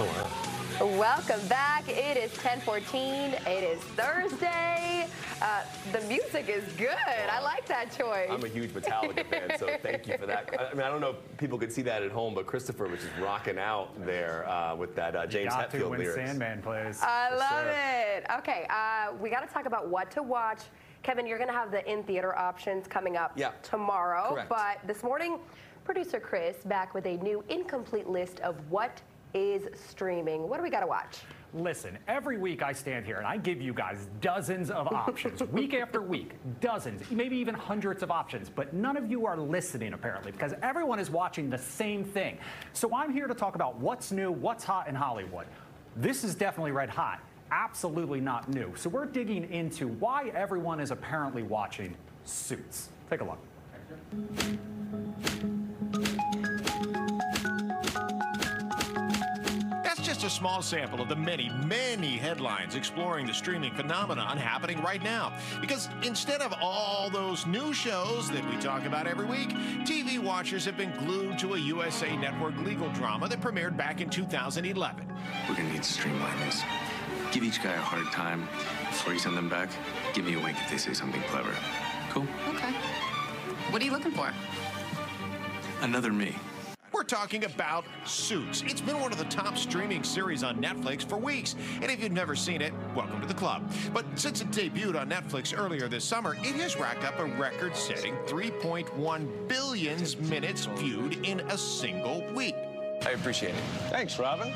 Oh, wow. Welcome back. It is 1014. It is Thursday. Uh, the music is good. I like that choice. I'm a huge Metallica fan, so thank you for that. I mean, I don't know if people could see that at home, but Christopher was just rocking out there uh, with that uh, James Got to Hetfield when lyrics. Sandman plays. I love sir. it. Okay, uh, we got to talk about what to watch. Kevin, you're going to have the in theater options coming up Yeah. tomorrow. Correct. But this morning, producer Chris back with a new incomplete list of what is streaming. What do we got to watch? Listen, every week I stand here and I give you guys dozens of options, week after week, dozens, maybe even hundreds of options, but none of you are listening apparently because everyone is watching the same thing. So I'm here to talk about what's new, what's hot in Hollywood. This is definitely red hot, absolutely not new. So we're digging into why everyone is apparently watching Suits. Take a look. A small sample of the many, many headlines exploring the streaming phenomenon happening right now. Because instead of all those new shows that we talk about every week, TV watchers have been glued to a USA Network legal drama that premiered back in 2011. We're gonna need to streamline this. Give each guy a hard time. Before you send them back, give me a wink if they say something clever. Cool? Okay. What are you looking for? Another me. We're talking about Suits. It's been one of the top streaming series on Netflix for weeks. And if you've never seen it, welcome to the club. But since it debuted on Netflix earlier this summer, it has racked up a record setting 3.1 billion minutes viewed in a single week. I appreciate it. Thanks, Robin.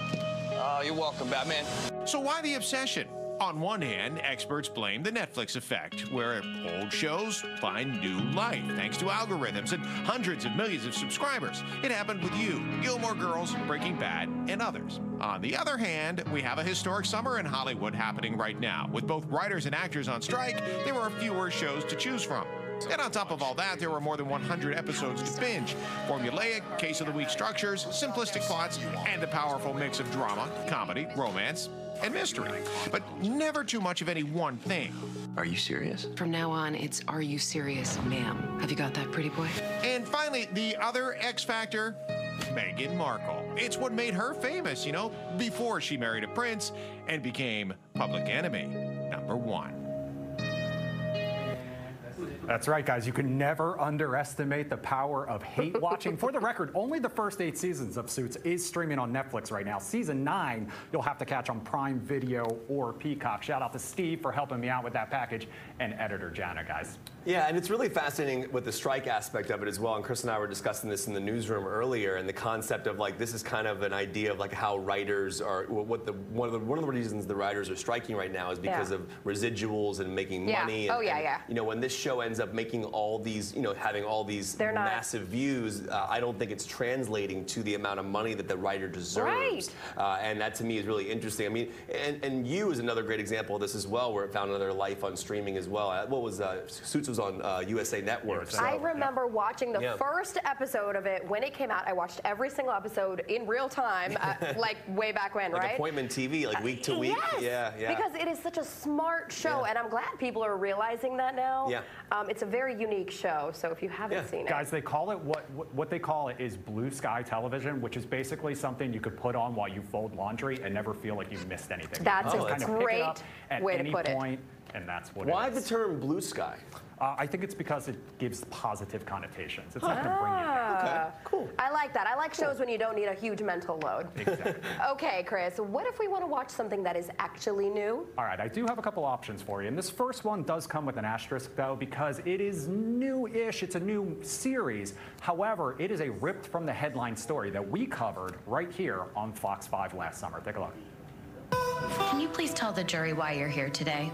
Oh, you're welcome, Batman. So why the obsession? On one hand, experts blame the Netflix effect, where old shows find new life thanks to algorithms and hundreds of millions of subscribers. It happened with you, Gilmore Girls, Breaking Bad, and others. On the other hand, we have a historic summer in Hollywood happening right now. With both writers and actors on strike, there are fewer shows to choose from. And on top of all that, there were more than 100 episodes to binge. Formulaic, case of the week structures, simplistic plots, and a powerful mix of drama, comedy, romance, and mystery. But never too much of any one thing. Are you serious? From now on, it's Are You Serious, ma'am? Have you got that, pretty boy? And finally, the other X Factor, Meghan Markle. It's what made her famous, you know, before she married a prince and became public enemy number one. That's right, guys. You can never underestimate the power of hate watching. For the record, only the first eight seasons of Suits is streaming on Netflix right now. Season nine, you'll have to catch on Prime Video or Peacock. Shout out to Steve for helping me out with that package and editor Jana, guys. Yeah, and it's really fascinating with the strike aspect of it as well. And Chris and I were discussing this in the newsroom earlier, and the concept of like this is kind of an idea of like how writers are. What the one of the one of the reasons the writers are striking right now is because Yeah. of residuals and making Yeah. money. Oh, yeah, and, yeah. You know, when this show ends up making all these, you know, having all these They're not- massive views, uh, I don't think it's translating to the amount of money that the writer deserves. Right. Uh, and that to me is really interesting. I mean, and, and You is another great example of this as well, where it found another life on streaming as well. Uh, What was uh, Suits was on uh, USA Network. So- I remember watching the Yeah. first episode of it when it came out. I watched every single episode in real time, uh, like way back when, like right? appointment TV, like week to week. Yes, Yeah, yeah. Because it is such a smart show, Yeah. and I'm glad people are realizing that now. Yeah. Um, it's a very unique show, so if you haven't Yeah. seen it, Guys, they call it what what what they call it is blue sky television, which is basically something you could put on while you fold laundry and never feel like you missed anything. That's You a just kind of great up at way to any put it. point, and that's what Why it the term blue sky? Uh, I think it's because it gives positive connotations. It's not going to bring you down. Okay, uh, cool. I like that. I like shows when you don't need a huge mental load. Exactly. Okay, Chris, what if we want to watch something that is actually new? All right, I do have a couple options for you. And this first one does come with an asterisk, though, because it is new ish. It's a new series. However, it is a ripped from the headline story that we covered right here on Fox 5 last summer. Take a look. Can you please tell the jury why you're here today?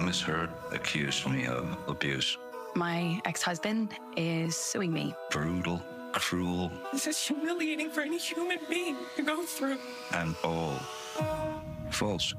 Miss Heard accused me of abuse. My ex husband is suing me. Brutal, cruel, This is humiliating for any human being to go through. and all false.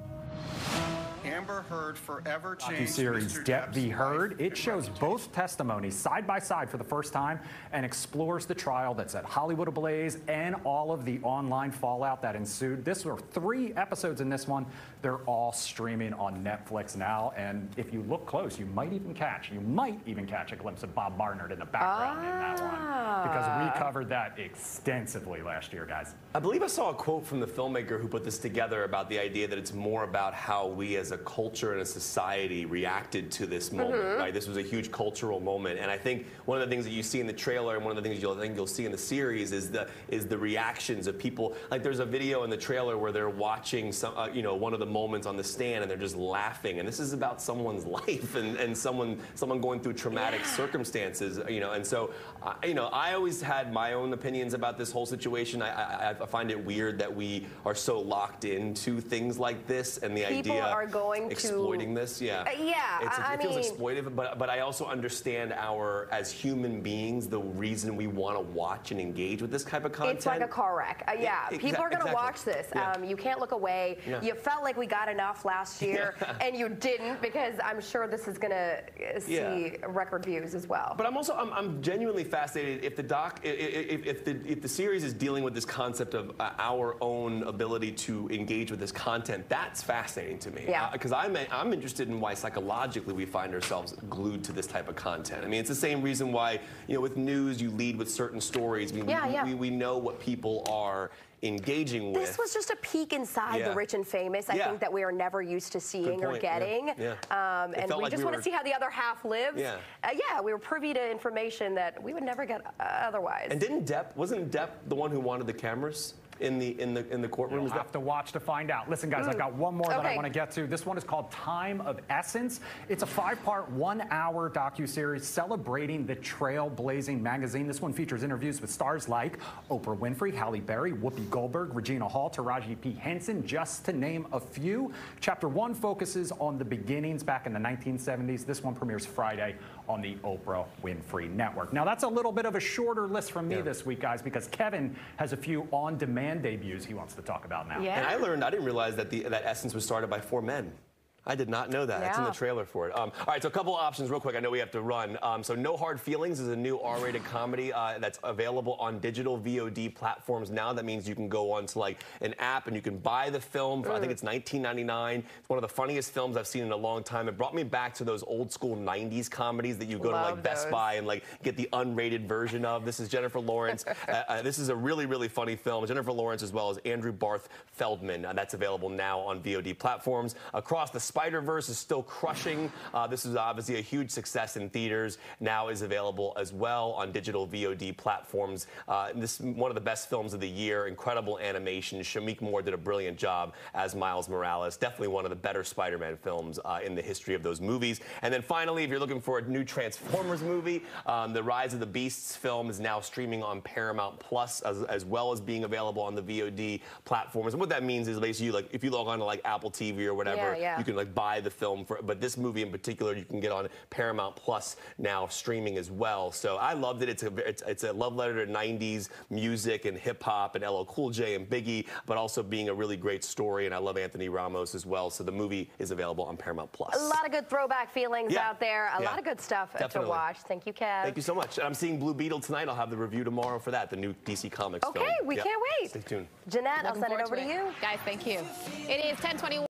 Amber Heard forever changed series Mr. Depp v. Heard. It shows both testimonies side by side for the first time and explores the trial that set Hollywood ablaze and all of the online fallout that ensued. This were three episodes in this one. They're all streaming on Netflix now, and if you look close, you might even catch, you might even catch a glimpse of Bob Barnard in the background in that one because Ah. we covered that extensively last year, guys. I believe I saw a quote from the filmmaker who put this together about the idea that it's more about how we as a culture and a society reacted to this moment, Mhm. right? This was a huge cultural moment. And I think one of the things that you see in the trailer and one of the things you'll I think you'll see in the series is the is the reactions of people. Like there's a video in the trailer where they're watching some uh, you know one of the moments on the stand and they're just laughing. And this is about someone's life and, and someone someone going through traumatic circumstances, you know. And so uh, you know, I always had my own opinions about this whole situation. I, I, I find it weird that we are so locked into things like this and the People idea going to- exploiting this. Yeah, Uh, yeah, It's, I- it feels mean- exploitive, but but I also understand our as human beings the reason we want to watch and engage with this type of content. It's like a car wreck. Uh, yeah, Yeah, people are going to exactly. watch this. Yeah. Um, you can't look away. Yeah. You felt like we got enough last year, and you didn't because I'm sure this is going to see record views as well. But I'm also I'm, I'm genuinely fascinated if the doc if, if the if the series is dealing with this concept of uh, our own ability to engage with this content. That's fascinating to me. Yeah. Because I'm I'm interested in why psychologically we find ourselves glued to this type of content. I mean, it's the same reason why you know with news you lead with certain stories. I mean, Yeah, we, yeah. We, we know what people are engaging with. This was just a peek inside Yeah. the rich and famous. I Yeah. think that we are never used to seeing or point, yeah, getting. yeah. Um, and we like just we want were- to see how the other half lives. Yeah. Uh, yeah, we were privy to information that we would never get uh, otherwise. and didn't Depp wasn't Depp the one who wanted the cameras in the in the in the courtroom? You'll have to watch to find out. Listen, guys, Mm. I've got one more that I want to get to. This one is called Time of Essence. It's a five-part, one-hour docu-series celebrating the trailblazing magazine. This one features interviews with stars like Oprah Winfrey, Halle Berry, Whoopi Goldberg, Regina Hall, Taraji P. Henson, just to name a few. Chapter one focuses on the beginnings back in the 1970s. This one premieres Friday on the Oprah Winfrey Network. Now, that's a little bit of a shorter list from me this week, guys, because Kevin has a few on-demand debuts he wants to talk about now. Yeah. And I learned, I didn't realize that the that Essence was started by four men. I did not know that. It's in the trailer for it. Um, all right, so a couple options real quick. I know we have to run. Um, so No Hard Feelings is a new R-rated comedy uh, that's available on digital VOD platforms now. That means you can go onto like an app and you can buy the film. For, I think Mm. it's 19.99. It's one of the funniest films I've seen in a long time. It brought me back to those old school 90s comedies that you go to Love like Best. Buy and like get the unrated version of. This is Jennifer Lawrence. uh, uh, this is a really, really funny film. Jennifer Lawrence as well as Andrew Barth Feldman. Uh, that's available now on VOD platforms. Across the Spider Verse is still crushing. Uh, this is obviously a huge success in theaters. Now is available as well on digital VOD platforms. Uh, this is one of the best films of the year. Incredible animation. Shameik Moore did a brilliant job as Miles Morales. Definitely one of the better Spider-Man films uh, in the history of those movies. And then finally, if you're looking for a new Transformers movie, um, the Rise of the Beasts film is now streaming on Paramount Plus as, as well as being available on the VOD platforms. And what that means is basically, like, if you log on to like Apple TV or whatever, Yeah, yeah. you can like buy the film for. But this movie in particular, you can get on Paramount Plus now streaming as well. So I loved it. It's a it's, it's a love letter to '90s music and hip hop and LL Cool J and Biggie, but also being a really great story. And I love Anthony Ramos as well. So the movie is available on Paramount Plus. a lot of good throwback feelings Yeah. out there. A Yeah. lot of good stuff Definitely. to watch. Thank you, Kev. Thank you so much. And I'm seeing Blue Beetle tonight. I'll have the review tomorrow for that, the new DC Comics Okay, film. we Yeah. can't wait. Stay tuned. Jeanette, I'll send it over to it. you. Guys, thank you. It is 1021.